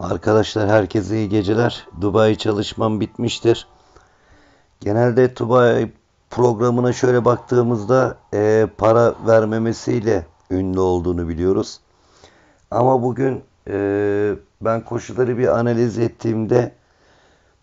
Arkadaşlar herkese iyi geceler. Dubai çalışmam bitmiştir. Genelde Dubai programına şöyle baktığımızda e, para vermemesiyle ünlü olduğunu biliyoruz. Ama bugün e, ben koşuları bir analiz ettiğimde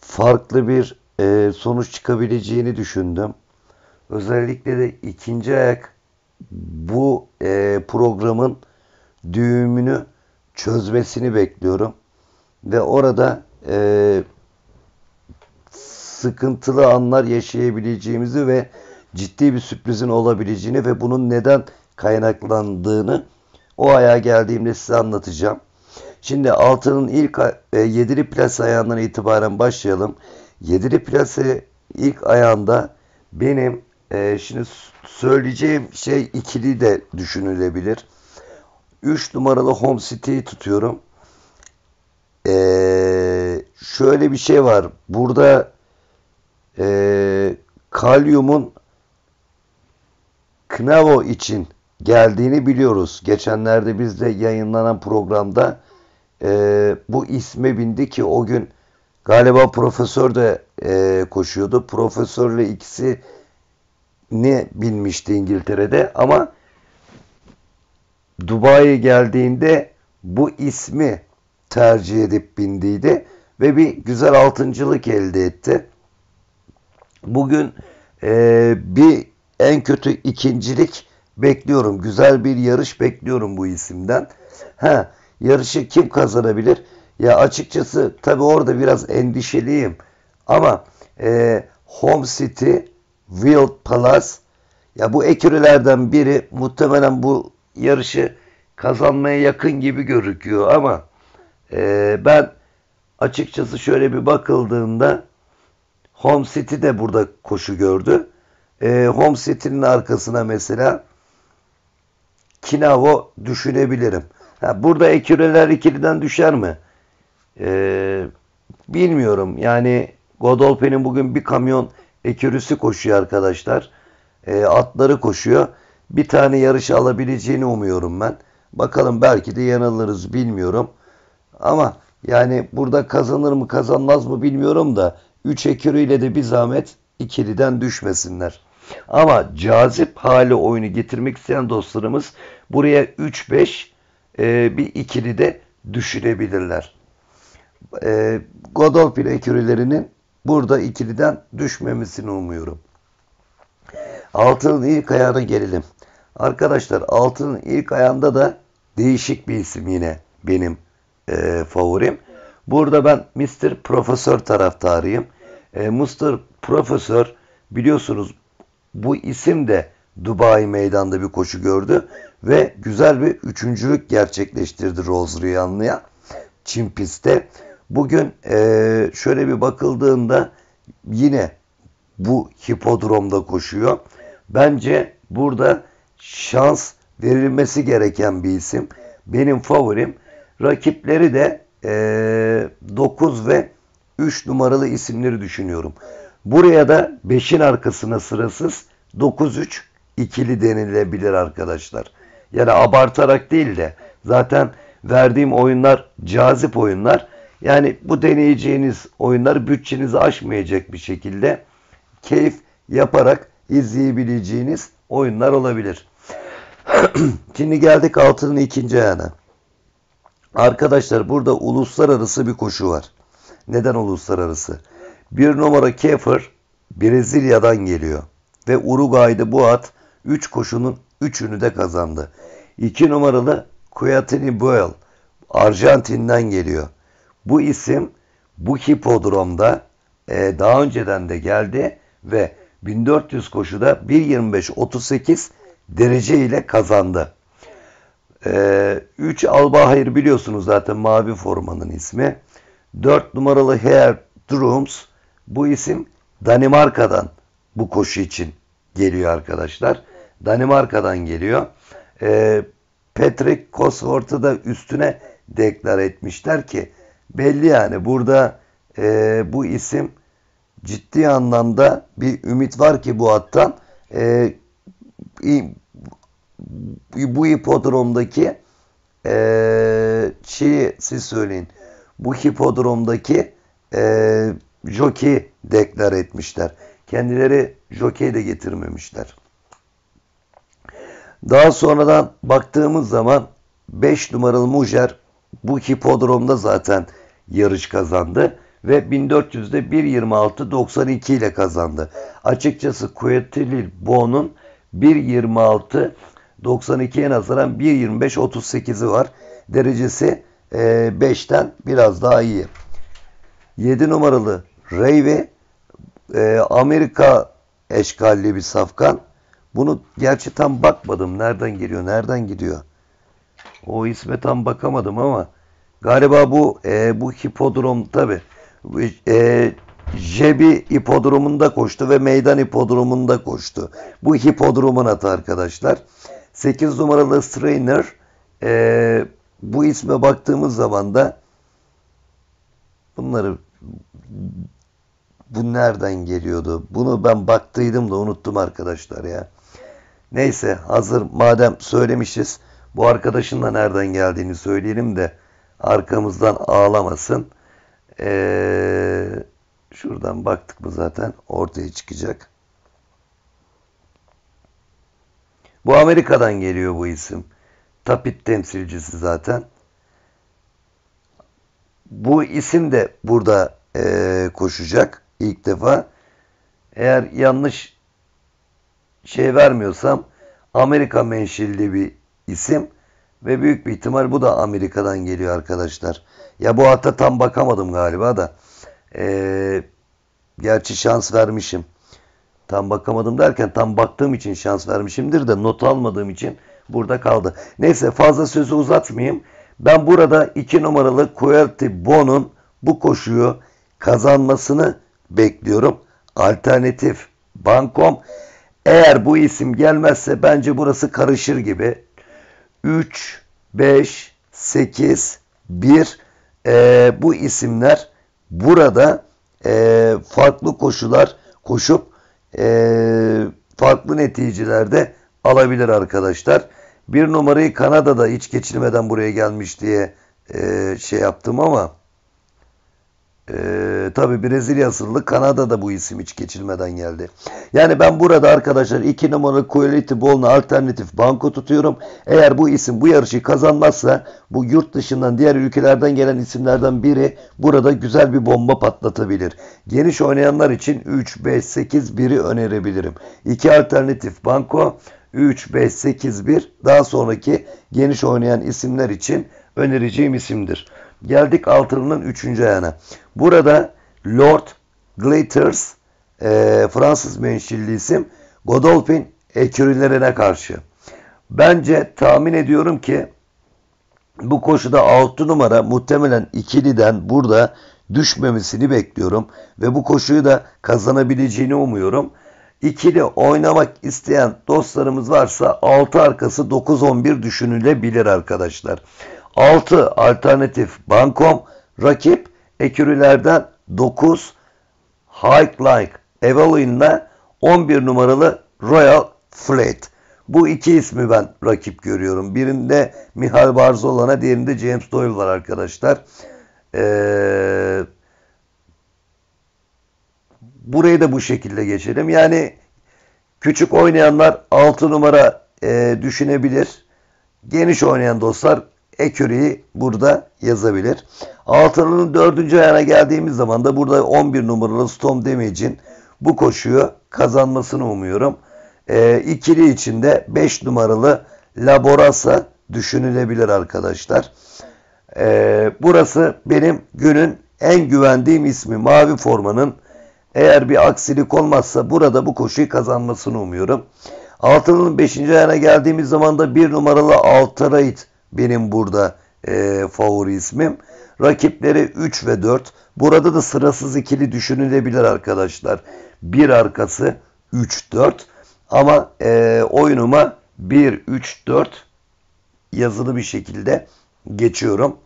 farklı bir e, sonuç çıkabileceğini düşündüm. Özellikle de ikinci ayak bu e, programın düğümünü çözmesini bekliyorum ve orada e, sıkıntılı anlar yaşayabileceğimizi ve ciddi bir sürprizin olabileceğini ve bunun neden kaynaklandığını o ayağa geldiğimde size anlatacağım. Şimdi altının ilk e, yedili plas ayağından itibaren başlayalım. Yedili plase ilk ayağında benim e, şimdi söyleyeceğim şey ikili de düşünülebilir. 3 numaralı Home City'yi tutuyorum. Ee, şöyle bir şey var. Burada e, kalyumun Knavo için geldiğini biliyoruz. Geçenlerde bizde yayınlanan programda e, bu isme bindi ki o gün galiba profesör de e, koşuyordu. Profesörle ikisi ne bilmişti İngiltere'de ama Dubai'ye geldiğinde bu ismi tercih edip bindiydi ve bir güzel altıncılık elde etti. Bugün e, bir en kötü ikincilik bekliyorum. Güzel bir yarış bekliyorum bu isimden. Ha, yarışı kim kazanabilir? Ya açıkçası tabi orada biraz endişeliyim. Ama e, Home City, Wild Palace ya bu ekürülerden biri muhtemelen bu yarışı kazanmaya yakın gibi gözüküyor ama e, ben açıkçası şöyle bir bakıldığında Home City de burada koşu gördü. E, Home City'nin arkasına mesela Kinavo düşünebilirim. Ha, burada eküreler ikiliden düşer mi? E, bilmiyorum. Yani Godolphin'in bugün bir kamyon ekürüsü koşuyor arkadaşlar. E, atları koşuyor. Bir tane yarış alabileceğini umuyorum ben. Bakalım belki de yanılırız bilmiyorum. Ama yani burada kazanır mı kazanmaz mı bilmiyorum da 3 ekürüyle de bir zahmet ikiliden düşmesinler. Ama cazip hali oyunu getirmek isteyen dostlarımız buraya 3-5 e, bir ikili de düşürebilirler. E, Godolphin ekürülerinin burada ikiliden düşmemesini umuyorum. Altının ilk ayağına gelelim. Arkadaşlar altının ilk ayağında da değişik bir isim yine benim e, favorim. Burada ben Mr. Profesör taraftarıyım. E, Mr. Profesör biliyorsunuz bu isim de Dubai meydanda bir koşu gördü ve güzel bir üçüncülük gerçekleştirdi Rose Riyanlı'ya Çin pistte. Bugün e, şöyle bir bakıldığında yine bu hipodromda koşuyor. Bence burada şans verilmesi gereken bir isim. Benim favorim. Rakipleri de e, 9 ve 3 numaralı isimleri düşünüyorum. Buraya da 5'in arkasına sırasız 9-3 ikili denilebilir arkadaşlar. Yani abartarak değil de zaten verdiğim oyunlar cazip oyunlar. Yani bu deneyeceğiniz oyunlar bütçenizi aşmayacak bir şekilde keyif yaparak izleyebileceğiniz oyunlar olabilir. Şimdi geldik altının ikinci ayağına. Arkadaşlar burada uluslararası bir koşu var. Neden uluslararası? Bir numara Kefer Brezilya'dan geliyor. Ve Uruguay'da bu at 3 koşunun 3'ünü de kazandı. 2 numaralı Kuyatini Buell Arjantin'den geliyor. Bu isim bu hipodromda e, daha önceden de geldi ve 1400 koşuda 1.25-38 derece ile kazandı. 3 ee, Albahir biliyorsunuz zaten mavi formanın ismi. 4 numaralı Hair Drums bu isim Danimarka'dan bu koşu için geliyor arkadaşlar. Danimarka'dan geliyor. Ee, Patrick Cosworth'ı da üstüne deklar etmişler ki belli yani burada e, bu isim ciddi anlamda bir ümit var ki bu attan e, bu hipodromdaki e, şeyi siz söyleyin. bu hipodromdaki e, jockey deklar etmişler. Kendileri jockey de getirmemişler. Daha sonradan baktığımız zaman 5 numaralı Mujer bu hipodromda zaten yarış kazandı ve 1400'de 1.26.92 ile kazandı. Açıkçası Quetilil Bo'nun 1.26.92'ye nazaran 1.25.38'i var. Derecesi 5'ten e, biraz daha iyi. 7 numaralı Reyve e, Amerika eşkalli bir safkan. Bunu gerçi tam bakmadım. Nereden geliyor, nereden gidiyor? O isme tam bakamadım ama galiba bu e, bu hipodrom tabi e, Jebi hipodromunda koştu ve meydan hipodromunda koştu. Bu hipodromun atı arkadaşlar. 8 numaralı Strainer e, bu isme baktığımız zaman da bunları bu nereden geliyordu? Bunu ben baktıydım da unuttum arkadaşlar ya. Neyse hazır madem söylemişiz bu arkadaşın da nereden geldiğini söyleyelim de arkamızdan ağlamasın. Ee, şuradan baktık mı zaten ortaya çıkacak. Bu Amerika'dan geliyor bu isim. Tapit temsilcisi zaten. Bu isim de burada e, koşacak ilk defa. Eğer yanlış şey vermiyorsam Amerika menşilli bir isim ve büyük bir ihtimal bu da Amerika'dan geliyor arkadaşlar. Ya bu hatta tam bakamadım galiba da. Ee, gerçi şans vermişim. Tam bakamadım derken tam baktığım için şans vermişimdir de not almadığım için burada kaldı. Neyse fazla sözü uzatmayayım. Ben burada 2 numaralı Querty Bon'un bu koşuyu kazanmasını bekliyorum. Alternatif Bankom. Eğer bu isim gelmezse bence burası karışır gibi. 3, 5, 8, 1 e, bu isimler burada e, farklı koşular koşup e, farklı neticelerde alabilir arkadaşlar. Bir numarayı Kanada'da hiç geçilmeden buraya gelmiş diye e, şey yaptım ama ee, tabii Brezilya asıllı Kanada'da bu isim hiç geçilmeden geldi. Yani ben burada arkadaşlar 2 numaralı Quality Ball'una alternatif banko tutuyorum. Eğer bu isim bu yarışı kazanmazsa bu yurt dışından diğer ülkelerden gelen isimlerden biri burada güzel bir bomba patlatabilir. Geniş oynayanlar için 3, 5, 8, 1'i önerebilirim. 2 alternatif banko 3, 5, 8, 1 daha sonraki geniş oynayan isimler için önereceğim isimdir. Geldik altının üçüncü ayağına. Burada Lord Glitters e, Fransız menşilli isim Godolphin ekürülerine karşı. Bence tahmin ediyorum ki bu koşuda 6 numara muhtemelen ikiliden burada düşmemesini bekliyorum. Ve bu koşuyu da kazanabileceğini umuyorum. İkili oynamak isteyen dostlarımız varsa 6 arkası 9-11 düşünülebilir arkadaşlar. 6 alternatif bankom rakip ekürülerden 9 Hike Like Evelyn'la 11 numaralı Royal Fleet. Bu iki ismi ben rakip görüyorum. Birinde Mihail Barzolana, diğerinde James Doyle var arkadaşlar. Ee, burayı da bu şekilde geçelim. Yani küçük oynayanlar 6 numara e, düşünebilir. Geniş oynayan dostlar Eküri'yi burada yazabilir. Altının dördüncü ayağına geldiğimiz zaman da burada 11 numaralı Storm Damage'in bu koşuyu kazanmasını umuyorum. E, ikili içinde 5 numaralı Laborasa düşünülebilir arkadaşlar. E, burası benim günün en güvendiğim ismi Mavi Formanın. Eğer bir aksilik olmazsa burada bu koşuyu kazanmasını umuyorum. Altının 5. ayağına geldiğimiz zaman da 1 numaralı Altarayt benim burada e, favori ismim. Rakipleri 3 ve 4. Burada da sırasız ikili düşünülebilir arkadaşlar. Bir arkası 3-4. Ama e, oyunuma 1-3-4 yazılı bir şekilde geçiyorum.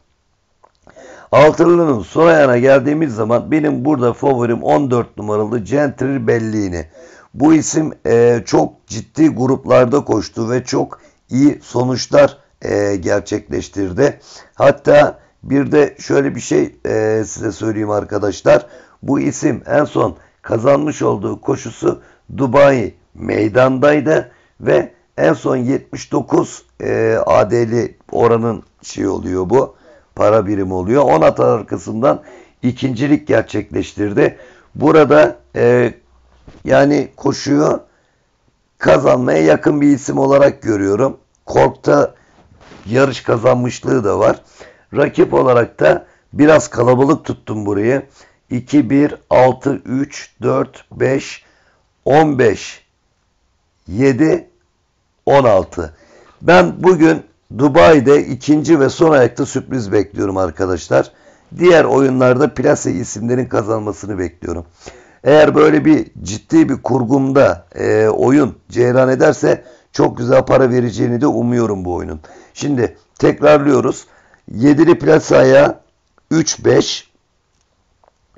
Altılının son ayağına geldiğimiz zaman benim burada favorim 14 numaralı Gentry Bellini. Bu isim e, çok ciddi gruplarda koştu ve çok iyi sonuçlar e, gerçekleştirdi. Hatta Bir de şöyle bir şey e, size söyleyeyim arkadaşlar. Bu isim en son kazanmış olduğu koşusu Dubai meydandaydı ve en son 79 e, AD'li oranın şey oluyor bu. Para birimi oluyor. 10 at arkasından ikincilik gerçekleştirdi. Burada e, yani koşuyu kazanmaya yakın bir isim olarak görüyorum. Kork'ta yarış kazanmışlığı da var. Rakip olarak da biraz kalabalık tuttum burayı. 2, 1, 6, 3, 4, 5, 15, 7, 16. Ben bugün Dubai'de ikinci ve son ayakta sürpriz bekliyorum arkadaşlar. Diğer oyunlarda plase isimlerin kazanmasını bekliyorum. Eğer böyle bir ciddi bir kurgumda e, oyun ceyran ederse çok güzel para vereceğini de umuyorum bu oyunun. Şimdi tekrarlıyoruz. 7'li plasaya 3-5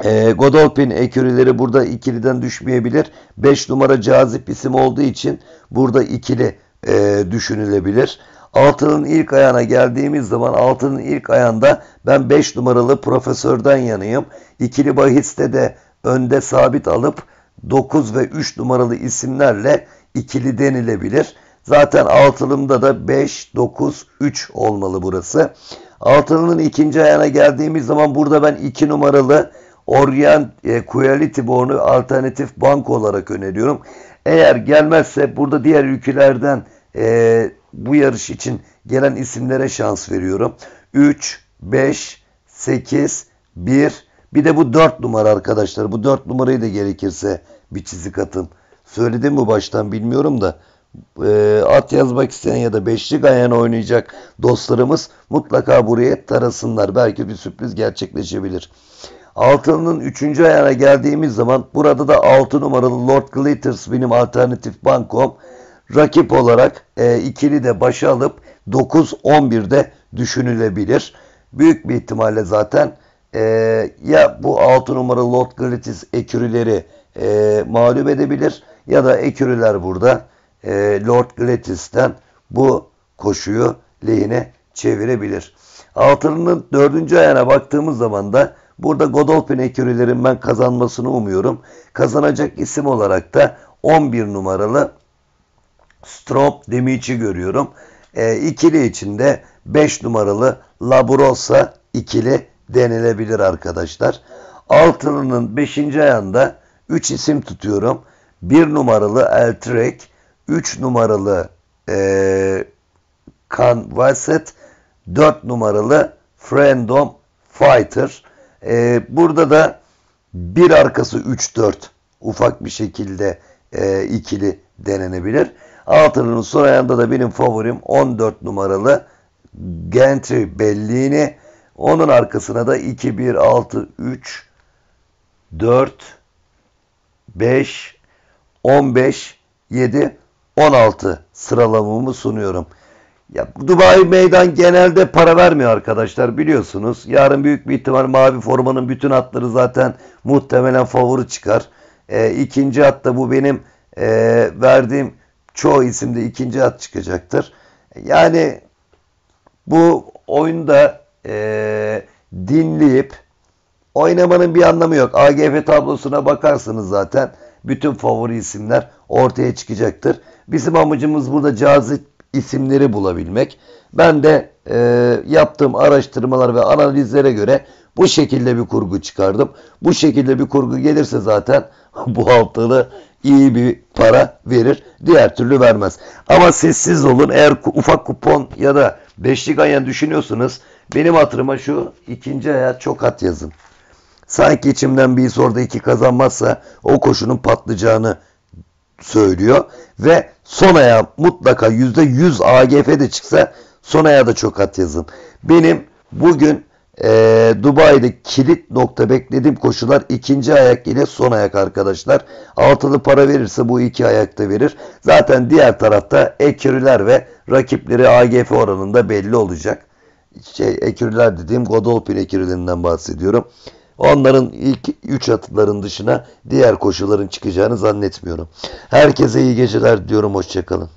e, Godolphin ekürüleri burada ikiliden düşmeyebilir. 5 numara cazip isim olduğu için burada ikili e, düşünülebilir. Altının ilk ayağına geldiğimiz zaman altının ilk ayağında ben 5 numaralı profesörden yanıyım. İkili bahiste de önde sabit alıp 9 ve 3 numaralı isimlerle ikili denilebilir. Zaten altılımda da 5, 9, 3 olmalı burası. Altılının ikinci ayağına geldiğimiz zaman burada ben 2 numaralı Orient e, Quality Born'u alternatif banko olarak öneriyorum. Eğer gelmezse burada diğer ülkelerden e, bu yarış için gelen isimlere şans veriyorum. 3, 5, 8, 1 bir de bu 4 numara arkadaşlar. Bu 4 numarayı da gerekirse bir çizik atın. Söyledim mi baştan bilmiyorum da e, at yazmak isteyen ya da beşlik ayağına oynayacak dostlarımız mutlaka buraya tarasınlar. Belki bir sürpriz gerçekleşebilir. Altının 3. ayağına geldiğimiz zaman burada da 6 numaralı Lord Glitters benim alternatif bankom. Rakip olarak e, ikili de başa alıp 9-11'de düşünülebilir. Büyük bir ihtimalle zaten e, ya bu 6 numaralı Lord Glitters ekürüleri e, mağlup edebilir ya da ekürüler burada e, Lord Glattis'ten bu koşuyu lehine çevirebilir. Altının dördüncü ayağına baktığımız zaman da burada Godolphin ekürülerin ben kazanmasını umuyorum. Kazanacak isim olarak da 11 numaralı Strop Demiç'i görüyorum. E, ikili içinde 5 numaralı Laburosa ikili denilebilir arkadaşlar. Altılının 5. ayağında 3 isim tutuyorum. 1 numaralı Eltrek, 3 numaralı e, Kan Vasset, 4 numaralı Friendom Fighter. E, burada da bir arkası 3-4 ufak bir şekilde e, ikili denenebilir. Altının son ayağında da benim favorim 14 numaralı Gentry Bellini. Onun arkasına da 2, 1, 6, 3, 4, 5, 15, 7, 16 sıralamamı sunuyorum. Ya Dubai Meydan genelde para vermiyor arkadaşlar biliyorsunuz. Yarın büyük bir ihtimal mavi formanın bütün hatları zaten muhtemelen favori çıkar. E, ikinci hatta bu benim e, verdiğim çoğu isimde ikinci hat çıkacaktır. Yani bu oyunda e, dinleyip oynamanın bir anlamı yok. AGF tablosuna bakarsınız zaten bütün favori isimler ortaya çıkacaktır. Bizim amacımız burada cazip isimleri bulabilmek. Ben de e, yaptığım araştırmalar ve analizlere göre bu şekilde bir kurgu çıkardım. Bu şekilde bir kurgu gelirse zaten bu altılı iyi bir para verir. Diğer türlü vermez. Ama sessiz olun. Eğer ufak kupon ya da beşlik ayan düşünüyorsunuz benim hatırıma şu ikinci aya çok at yazın. Sanki içimden bir orada iki kazanmazsa o koşunun patlayacağını söylüyor. Ve son aya mutlaka %100 AGF de çıksa son aya da çok at yazın. Benim bugün e, Dubai'de kilit nokta beklediğim koşular ikinci ayak ile son ayak arkadaşlar. Altılı para verirse bu iki ayakta verir. Zaten diğer tarafta ekürüler ve rakipleri AGF oranında belli olacak. Şey, ekürüler dediğim Godolphin ekürülerinden bahsediyorum. Onların ilk 3 atıların dışına diğer koşulların çıkacağını zannetmiyorum. Herkese iyi geceler diyorum. Hoşçakalın.